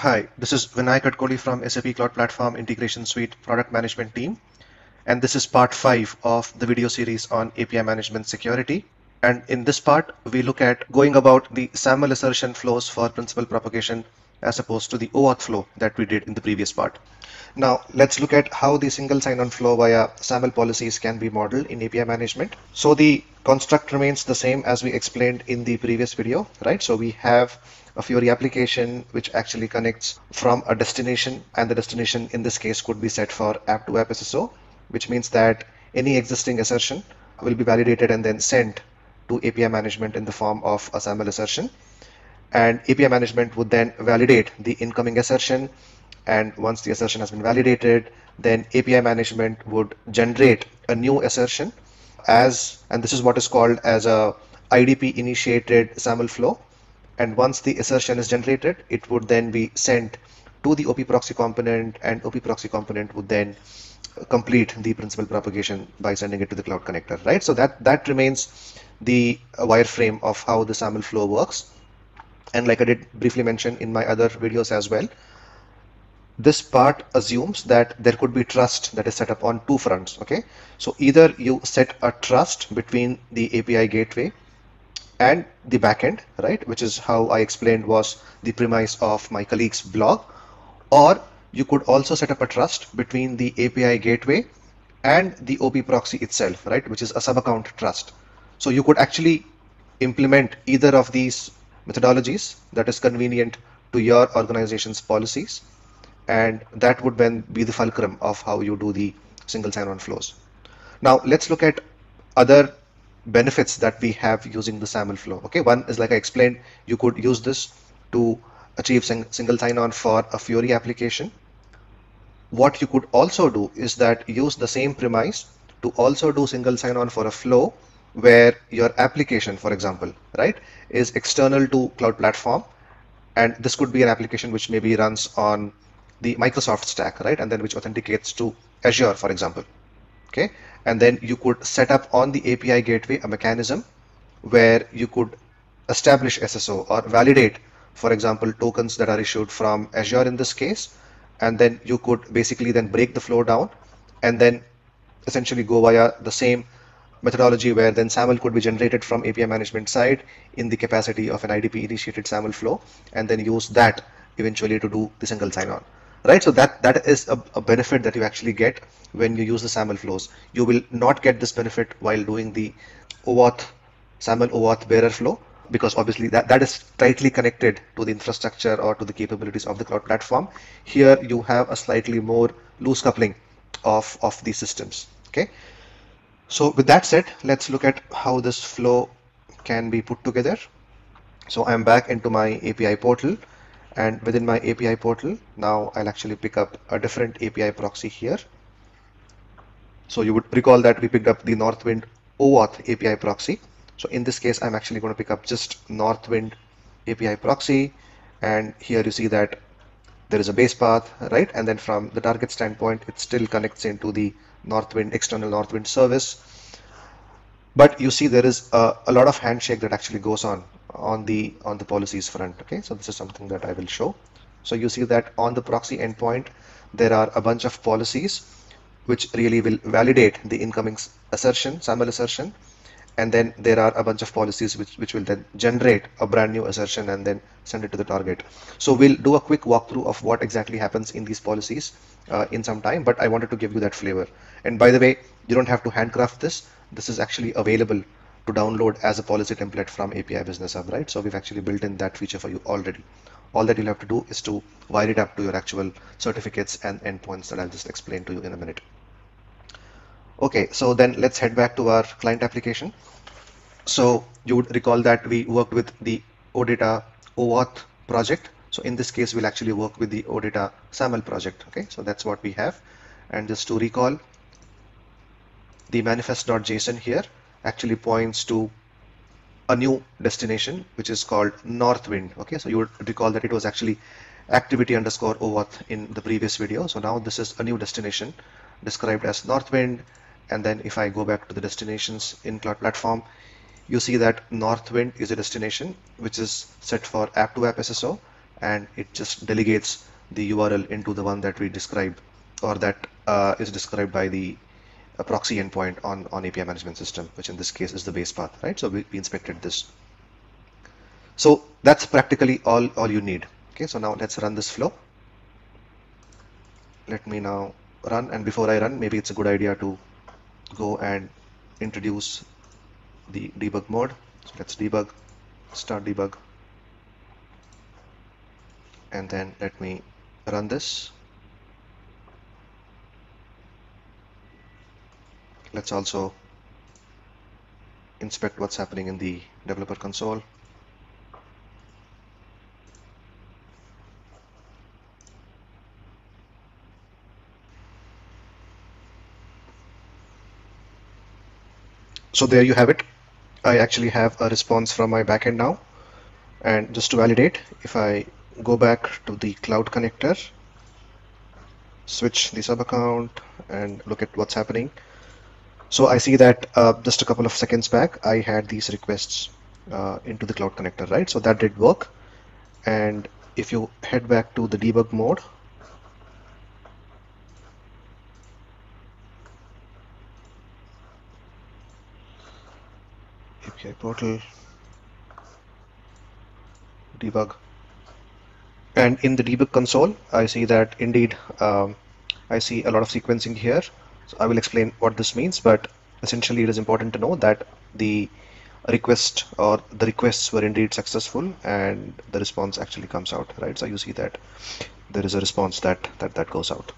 Hi, this is Vinayak Katkoli from SAP Cloud Platform Integration Suite Product Management Team. And this is part five of the video series on API Management Security. And in this part, we look at going about the SAML assertion flows for principal propagation as opposed to the OAuth flow that we did in the previous part. Now let's look at how the single sign-on flow via SAML policies can be modeled in API management. So the construct remains the same as we explained in the previous video, right? So we have a Fiori application which actually connects from a destination and the destination in this case could be set for app to app SSO, which means that any existing assertion will be validated and then sent to API management in the form of a SAML assertion. And API management would then validate the incoming assertion. And once the assertion has been validated then API management would generate a new assertion as and this is what is called as a IDP initiated SAML flow. And once the assertion is generated it would then be sent to the OP proxy component and OP proxy component would then complete the principal propagation by sending it to the cloud connector right? So that that remains the wireframe of how the SAML flow works and like I did briefly mention in my other videos as well this part assumes that there could be trust that is set up on two fronts okay? So either you set a trust between the API gateway and the backend right? Which is how I explained was the premise of my colleague's blog. Or you could also set up a trust between the API gateway and the OP proxy itself right? Which is a sub account trust. So you could actually implement either of these methodologies that is convenient to your organization's policies and that would then be the fulcrum of how you do the single sign-on flows. Now let's look at other benefits that we have using the SAML flow. Okay, one is like I explained, you could use this to achieve sing single sign-on for a Fiori application. What you could also do is that use the same premise to also do single sign-on for a flow where your application, for example, right, is external to cloud platform. And this could be an application which maybe runs on the Microsoft stack, right? And then which authenticates to Azure, for example. Okay. And then you could set up on the API gateway a mechanism where you could establish SSO or validate, for example, tokens that are issued from Azure in this case. And then you could basically then break the flow down and then essentially go via the same methodology where then SAML could be generated from API management side in the capacity of an IDP initiated SAML flow and then use that eventually to do the single sign-on right? So that that is a, a, benefit that you actually get when you use the SAML flows. You will not get this benefit while doing the OAuth SAML OAuth bearer flow because obviously that, that is tightly connected to the infrastructure or to the capabilities of the cloud platform. Here you have a slightly more loose coupling of, of these systems. Okay. So with that said, let's look at how this flow can be put together. So I'm back into my API portal and within my API portal now I'll actually pick up a different API proxy here. So you would recall that we picked up the Northwind OAuth API proxy. So in this case I'm actually going to pick up just Northwind API proxy and here you see that there is a base path right? And then from the target standpoint it still connects into the Northwind external Northwind service. But you see there is a, a lot of handshake that actually goes on on the on the policies front okay? So this is something that I will show. So you see that on the proxy endpoint there are a bunch of policies which really will validate the incoming assertion SAML assertion. And then there are a bunch of policies which, which will then generate a brand new assertion and then send it to the target. So we'll do a quick walkthrough of what exactly happens in these policies uh, in some time but I wanted to give you that flavor and by the way you don't have to handcraft this this is actually available to download as a policy template from API Business Hub, right? So we've actually built in that feature for you already. All that you'll have to do is to wire it up to your actual certificates and endpoints that I'll just explain to you in a minute. Okay, so then let's head back to our client application. So you would recall that we worked with the OData OAuth project. So in this case, we'll actually work with the OData SAML project. Okay, so that's what we have. And just to recall, the manifest.json here actually points to a new destination which is called Northwind. Okay, so you would recall that it was actually activity underscore OAuth in the previous video. So now this is a new destination described as Northwind. And then if I go back to the destinations in Cloud Platform, you see that Northwind is a destination which is set for app to app SSO and it just delegates the URL into the one that we described or that uh, is described by the uh, proxy endpoint on, on API management system, which in this case is the base path, right? So we, we inspected this. So that's practically all, all you need. Okay, so now let's run this flow. Let me now run and before I run, maybe it's a good idea to go and introduce the debug mode. So let's debug, start debug, and then let me run this. Let's also inspect what's happening in the developer console. So there you have it. I actually have a response from my backend now. And just to validate, if I go back to the cloud connector, switch the sub account and look at what's happening. So I see that uh, just a couple of seconds back, I had these requests uh, into the cloud connector, right? So that did work. And if you head back to the debug mode, API portal, debug. And in the debug console, I see that indeed um, I see a lot of sequencing here. So I will explain what this means, but essentially it is important to know that the request or the requests were indeed successful and the response actually comes out, right? So you see that there is a response that that, that goes out.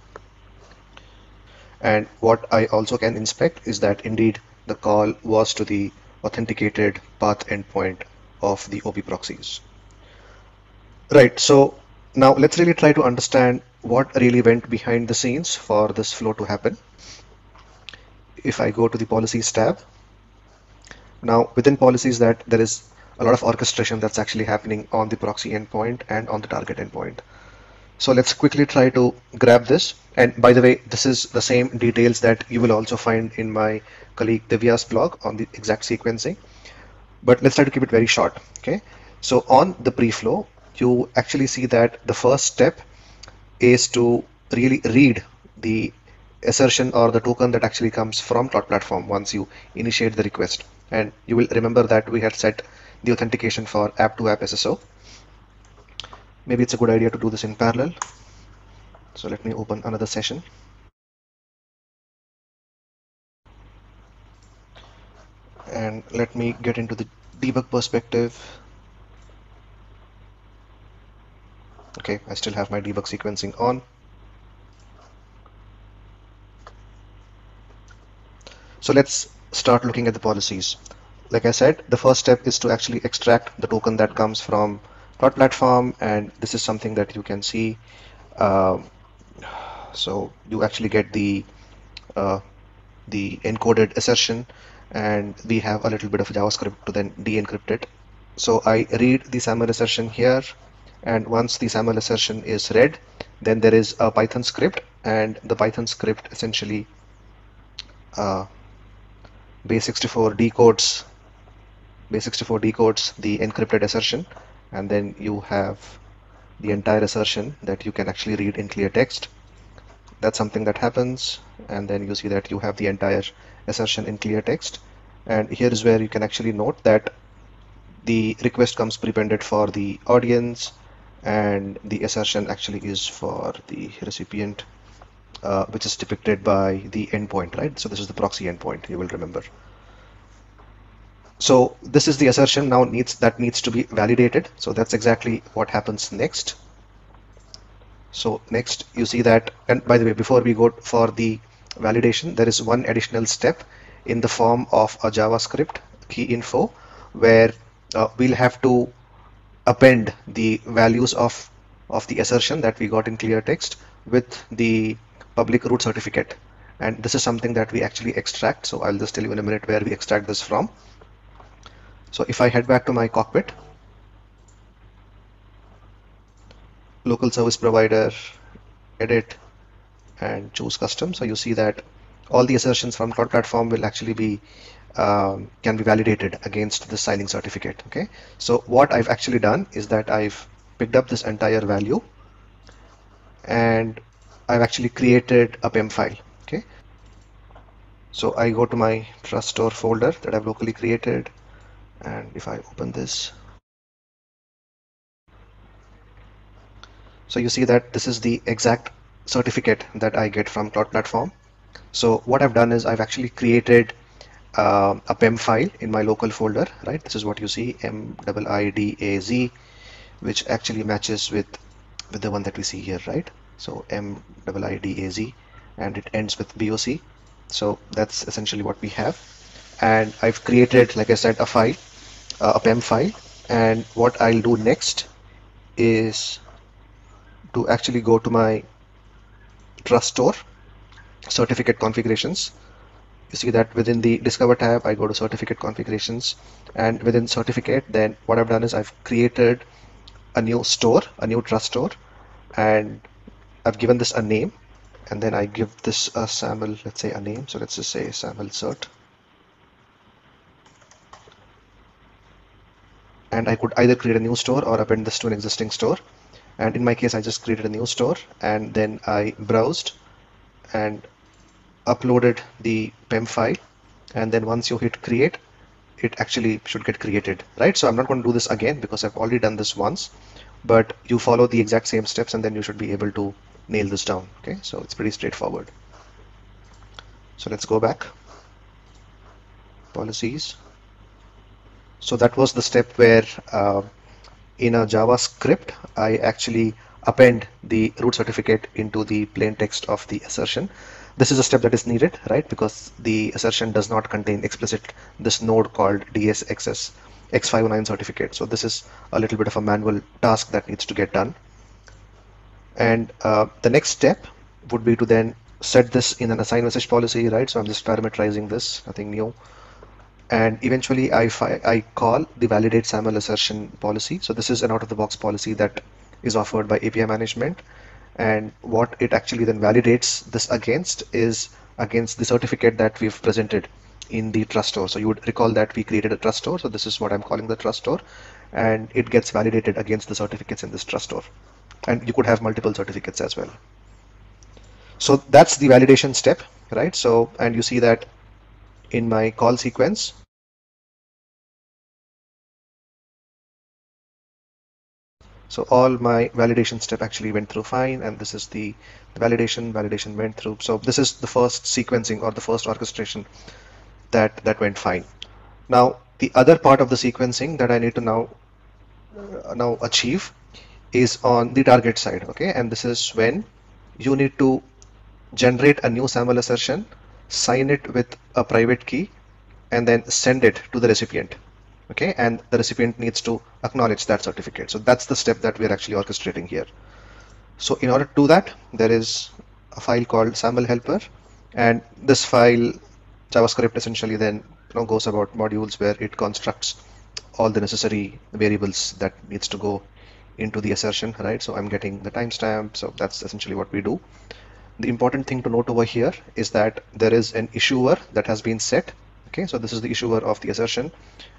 And what I also can inspect is that indeed the call was to the authenticated path endpoint of the OP proxies. Right, so now let's really try to understand what really went behind the scenes for this flow to happen. If I go to the policies tab, now within policies that there is a lot of orchestration that's actually happening on the proxy endpoint and on the target endpoint. So let's quickly try to grab this. And by the way, this is the same details that you will also find in my colleague Divya's blog on the exact sequencing. But let's try to keep it very short. Okay. So on the pre-flow, you actually see that the first step is to really read the assertion or the token that actually comes from cloud platform once you initiate the request. And you will remember that we had set the authentication for app to app SSO maybe it's a good idea to do this in parallel. So let me open another session. And let me get into the debug perspective okay I still have my debug sequencing on. So let's start looking at the policies. Like I said the first step is to actually extract the token that comes from cloud platform and this is something that you can see. Um, so you actually get the uh, the encoded assertion and we have a little bit of JavaScript to then de-encrypt it. So I read the SAML assertion here and once the SAML assertion is read then there is a Python script and the Python script essentially uh, base64 decodes base64 decodes the encrypted assertion and then you have the entire assertion that you can actually read in clear text. That's something that happens and then you see that you have the entire assertion in clear text. And here is where you can actually note that the request comes prepended for the audience and the assertion actually is for the recipient uh, which is depicted by the endpoint right? So this is the proxy endpoint you will remember. So this is the assertion. Now needs that needs to be validated. So that's exactly what happens next. So next you see that and by the way before we go for the validation there is one additional step in the form of a JavaScript key info where uh, we'll have to append the values of of the assertion that we got in clear text with the public root certificate. And this is something that we actually extract. So I'll just tell you in a minute where we extract this from. So if I head back to my cockpit local service provider edit and choose custom. So you see that all the assertions from cloud platform will actually be um, can be validated against the signing certificate okay? So what I've actually done is that I've picked up this entire value and I've actually created a PEM file okay? So I go to my Truststore folder that I've locally created and if I open this so you see that this is the exact certificate that I get from Cloud Platform. So what I've done is I've actually created uh, a PEM file in my local folder right? This is what you see M-I-D-A-Z which actually matches with with the one that we see here right? So M-I-D-A-Z and it ends with BOC so that's essentially what we have. And I've created like I said a file uh, a PEM file. And what I'll do next is to actually go to my trust store certificate configurations you see that within the discover tab I go to certificate configurations. And within certificate then what I've done is I've created a new store a new trust store. And I've given this a name. And then I give this a SAML let's say a name. So let's just say SAML cert. And I could either create a new store or append this to an existing store. And in my case I just created a new store. And then I browsed. And uploaded the PEM file and then once you hit create it actually should get created right? So I'm not going to do this again because I've already done this once but you follow the exact same steps and then you should be able to nail this down okay? So it's pretty straightforward. So let's go back. Policies. So that was the step where uh, in a JavaScript I actually append the root certificate into the plain text of the assertion this is a step that is needed right? Because the assertion does not contain explicit this node called DSXS X509 certificate. So this is a little bit of a manual task that needs to get done. And uh, the next step would be to then set this in an assign message policy right? So I'm just parameterizing this nothing new. And eventually I, I call the validate SAML assertion policy. So this is an out-of-the-box policy that is offered by API management and what it actually then validates this against is against the certificate that we've presented in the trust store. so you would recall that we created a trust store. so this is what I'm calling the trust store and it gets validated against the certificates in this trust store. and you could have multiple certificates as well so that's the validation step right so and you see that in my call sequence so all my validation step actually went through fine and this is the, the validation validation went through. So this is the first sequencing or the first orchestration that that went fine. Now the other part of the sequencing that I need to now uh, now achieve is on the target side okay? And this is when you need to generate a new SAML assertion sign it with a private key and then send it to the recipient okay? And the recipient needs to acknowledge that certificate. So that's the step that we're actually orchestrating here. So in order to do that there is a file called SAML helper. And this file JavaScript essentially then you know, goes about modules where it constructs all the necessary variables that needs to go into the assertion right? So I'm getting the timestamp. So that's essentially what we do. The important thing to note over here is that there is an issuer that has been set okay so this is the issuer of the assertion.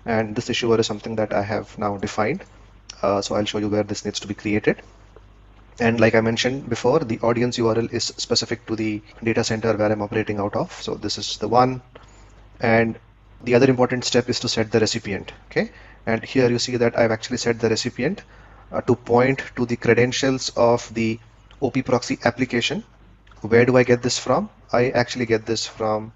And this issuer is something that I have now defined. Uh, so I'll show you where this needs to be created. And like I mentioned before the audience URL is specific to the data center where I'm operating out of. So this is the one. And the other important step is to set the recipient. Okay and here you see that I've actually set the recipient uh, to point to the credentials of the OP proxy application. Where do I get this from? I actually get this from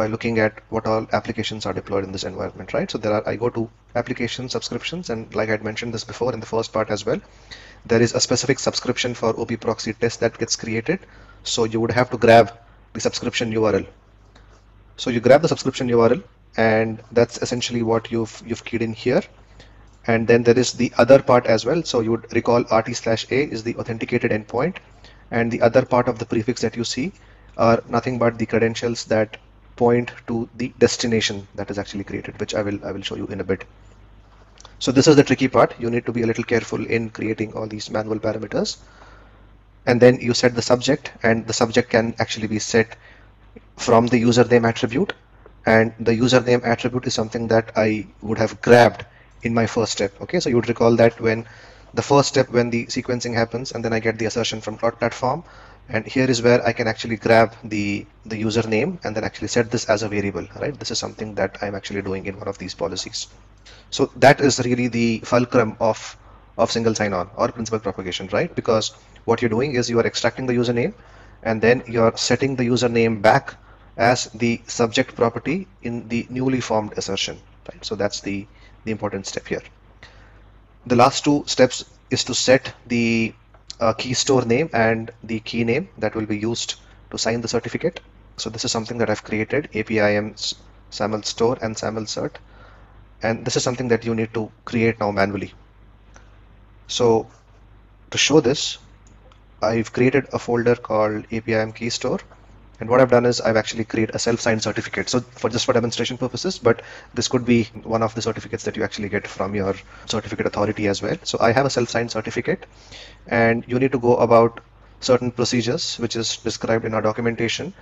by looking at what all applications are deployed in this environment, right? So there are, I go to application subscriptions and like I'd mentioned this before in the first part as well, there is a specific subscription for OP proxy test that gets created. So you would have to grab the subscription URL. So you grab the subscription URL and that's essentially what you've, you've keyed in here and then there is the other part as well so you would recall rt slash a is the authenticated endpoint and the other part of the prefix that you see are nothing but the credentials that point to the destination that is actually created which I will I will show you in a bit. So this is the tricky part. You need to be a little careful in creating all these manual parameters. And then you set the subject and the subject can actually be set from the username attribute. And the username attribute is something that I would have grabbed in my first step. Okay, so you would recall that when the first step when the sequencing happens and then I get the assertion from cloud platform and here is where I can actually grab the the username and then actually set this as a variable right? This is something that I'm actually doing in one of these policies. So that is really the fulcrum of of single sign-on or principal propagation right? Because what you're doing is you are extracting the username and then you're setting the username back as the subject property in the newly formed assertion right? So that's the the important step here. The last two steps is to set the uh, key store name and the key name that will be used to sign the certificate. So this is something that I've created APIM SAML store and SAML cert. And this is something that you need to create now manually. So to show this, I've created a folder called APIM key store and what I've done is I've actually created a self-signed certificate. So for just for demonstration purposes, but this could be one of the certificates that you actually get from your certificate authority as well. So I have a self-signed certificate and you need to go about certain procedures, which is described in our documentation.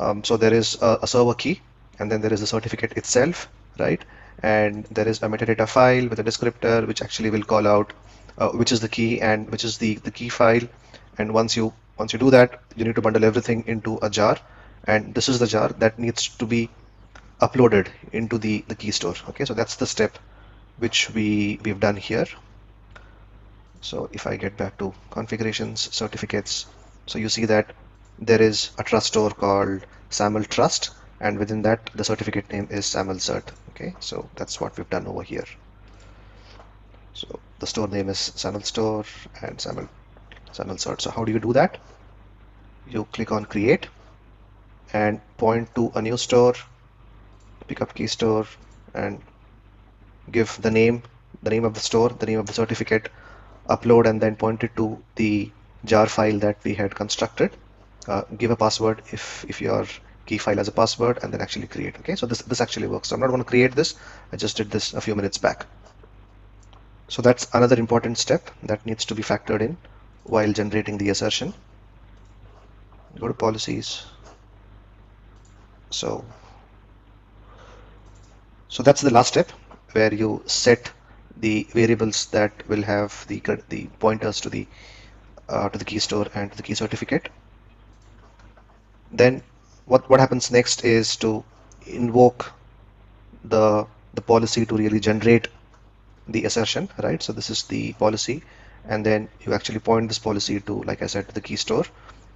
Um, so there is a, a server key and then there is the certificate itself, right? And there is a metadata file with a descriptor, which actually will call out uh, which is the key and which is the, the key file. And once you once you do that, you need to bundle everything into a jar. And this is the jar that needs to be uploaded into the, the key store. Okay, so that's the step which we, we've done here. So if I get back to configurations, certificates, so you see that there is a trust store called SAML Trust and within that the certificate name is SAML Cert. Okay, so that's what we've done over here. So the store name is SAML Store and SAML SAML Cert. So how do you do that? You click on create and point to a new store, pick up key store and give the name, the name of the store, the name of the certificate, upload and then point it to the jar file that we had constructed. Uh, give a password if, if your key file has a password and then actually create. Okay, so this, this actually works. So I'm not going to create this. I just did this a few minutes back. So that's another important step that needs to be factored in while generating the assertion. Go to policies. So, so that's the last step where you set the variables that will have the the pointers to the uh, to the key store and to the key certificate. Then what what happens next is to invoke the the policy to really generate the assertion, right? So this is the policy and then you actually point this policy to like I said to the key store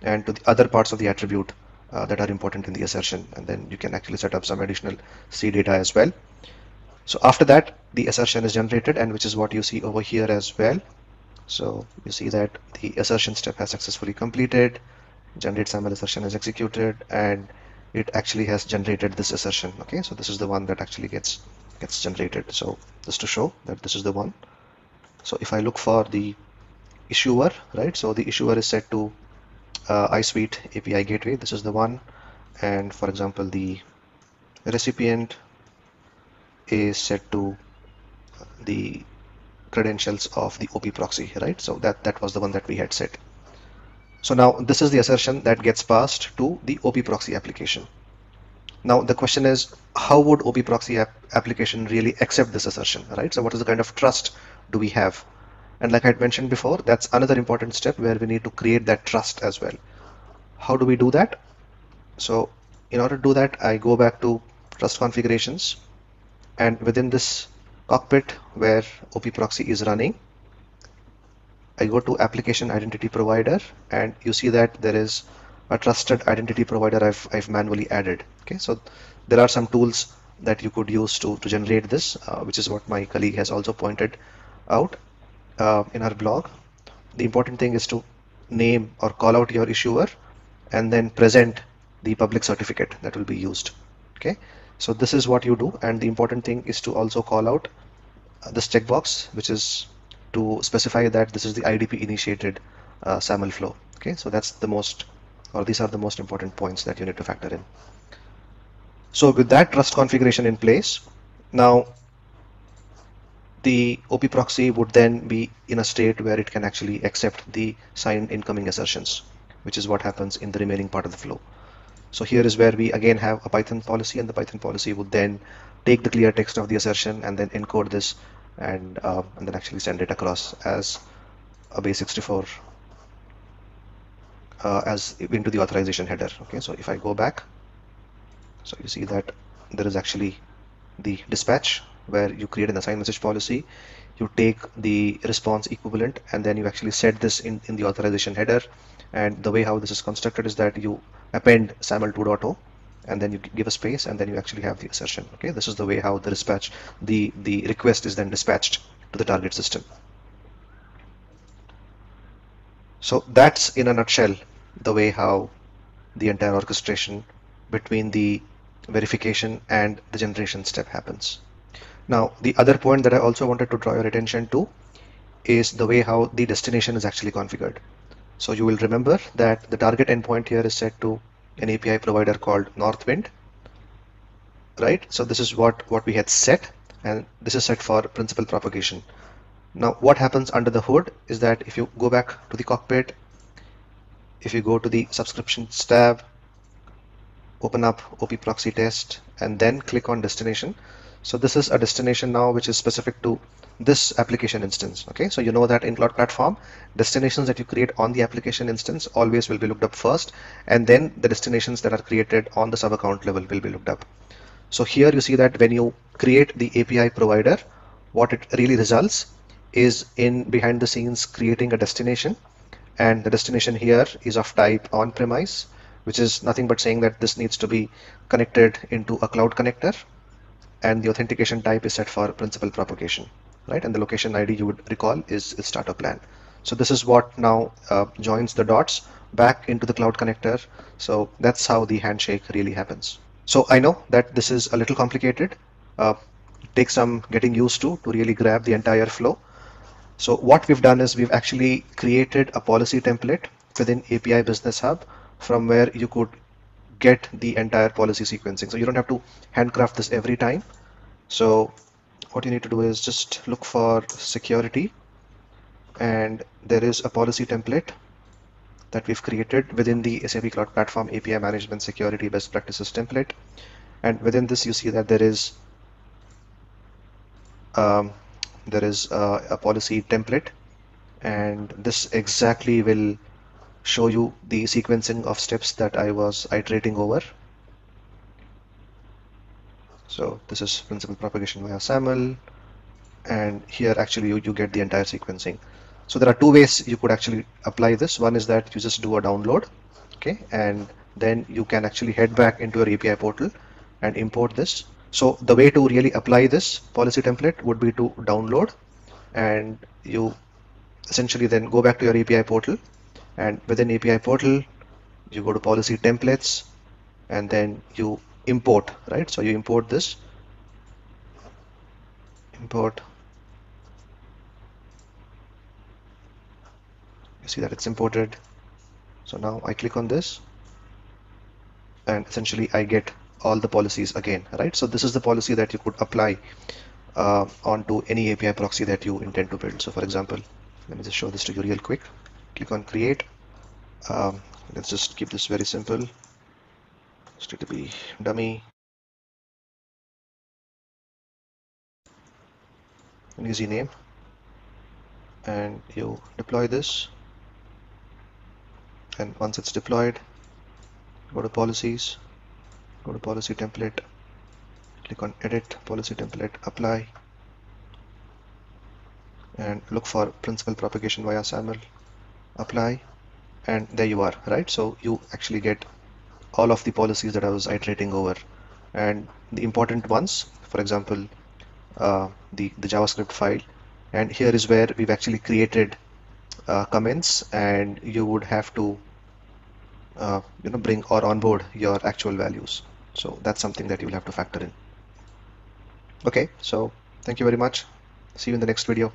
and to the other parts of the attribute uh, that are important in the assertion. And then you can actually set up some additional C data as well. So after that the assertion is generated and which is what you see over here as well. So you see that the assertion step has successfully completed generate SAML assertion is executed and it actually has generated this assertion. Okay so this is the one that actually gets gets generated. So just to show that this is the one so if I look for the issuer right so the issuer is set to uh, iSuite API gateway. This is the one. And for example the recipient is set to the credentials of the OP proxy right? So that that was the one that we had set. So now this is the assertion that gets passed to the OP proxy application. Now the question is how would OP proxy ap application really accept this assertion right? So what is the kind of trust do we have? And like I had mentioned before that's another important step where we need to create that trust as well. How do we do that? So in order to do that I go back to trust configurations. And within this cockpit where OP proxy is running I go to application identity provider. And you see that there is a trusted identity provider I've, I've manually added. Okay so there are some tools that you could use to, to generate this uh, which is what my colleague has also pointed out uh, in our blog. The important thing is to name or call out your issuer and then present the public certificate that will be used. Okay? So this is what you do. And the important thing is to also call out uh, this checkbox which is to specify that this is the IDP initiated uh, SAML flow. Okay? So that's the most or these are the most important points that you need to factor in. So with that trust configuration in place now the OP proxy would then be in a state where it can actually accept the signed incoming assertions, which is what happens in the remaining part of the flow. So here is where we again have a Python policy and the Python policy would then take the clear text of the assertion and then encode this and, uh, and then actually send it across as a base64 uh, as into the authorization header okay so if I go back so you see that there is actually the dispatch where you create an assign message policy you take the response equivalent and then you actually set this in, in the authorization header. And the way how this is constructed is that you append SAML 2.0 and then you give a space and then you actually have the assertion okay? This is the way how the dispatch the the request is then dispatched to the target system. So that's in a nutshell the way how the entire orchestration between the verification and the generation step happens now the other point that I also wanted to draw your attention to is the way how the destination is actually configured. So you will remember that the target endpoint here is set to an API provider called Northwind right? So this is what what we had set and this is set for principal propagation. Now what happens under the hood is that if you go back to the cockpit if you go to the subscriptions tab open up OP proxy test and then click on destination so this is a destination now which is specific to this application instance okay? So you know that in cloud platform destinations that you create on the application instance always will be looked up first and then the destinations that are created on the sub account level will be looked up. So here you see that when you create the API provider what it really results is in behind the scenes creating a destination and the destination here is of type on-premise which is nothing but saying that this needs to be connected into a cloud connector and the authentication type is set for principal propagation right? And the location ID you would recall is, is startup plan. So this is what now uh, joins the dots back into the cloud connector. So that's how the handshake really happens. So I know that this is a little complicated. Uh, take some getting used to to really grab the entire flow. So what we've done is we've actually created a policy template within API Business Hub from where you could get the entire policy sequencing. So you don't have to handcraft this every time. So what you need to do is just look for security and there is a policy template that we've created within the SAP Cloud Platform API Management Security Best Practices template and within this you see that there is um, there is a, a policy template and this exactly will show you the sequencing of steps that I was iterating over so this is principal propagation via SAML and here actually you, you get the entire sequencing. So there are two ways you could actually apply this. One is that you just do a download okay and then you can actually head back into your API portal and import this. So the way to really apply this policy template would be to download and you essentially then go back to your API portal and within API portal you go to policy templates and then you import right? So you import this. Import. You see that it's imported. So now I click on this and essentially I get all the policies again right? So this is the policy that you could apply uh, onto any API proxy that you intend to build. So for example let me just show this to you real quick click on create. Um, let's just keep this very simple. To be dummy. An easy name. And you deploy this. And once it's deployed go to policies. Go to policy template. Click on edit policy template apply. And look for principal propagation via SAML apply and there you are right? So you actually get all of the policies that I was iterating over. And the important ones for example uh, the the JavaScript file. And here is where we've actually created uh, comments and you would have to uh, you know bring or onboard your actual values. So that's something that you'll have to factor in. Okay so thank you very much. See you in the next video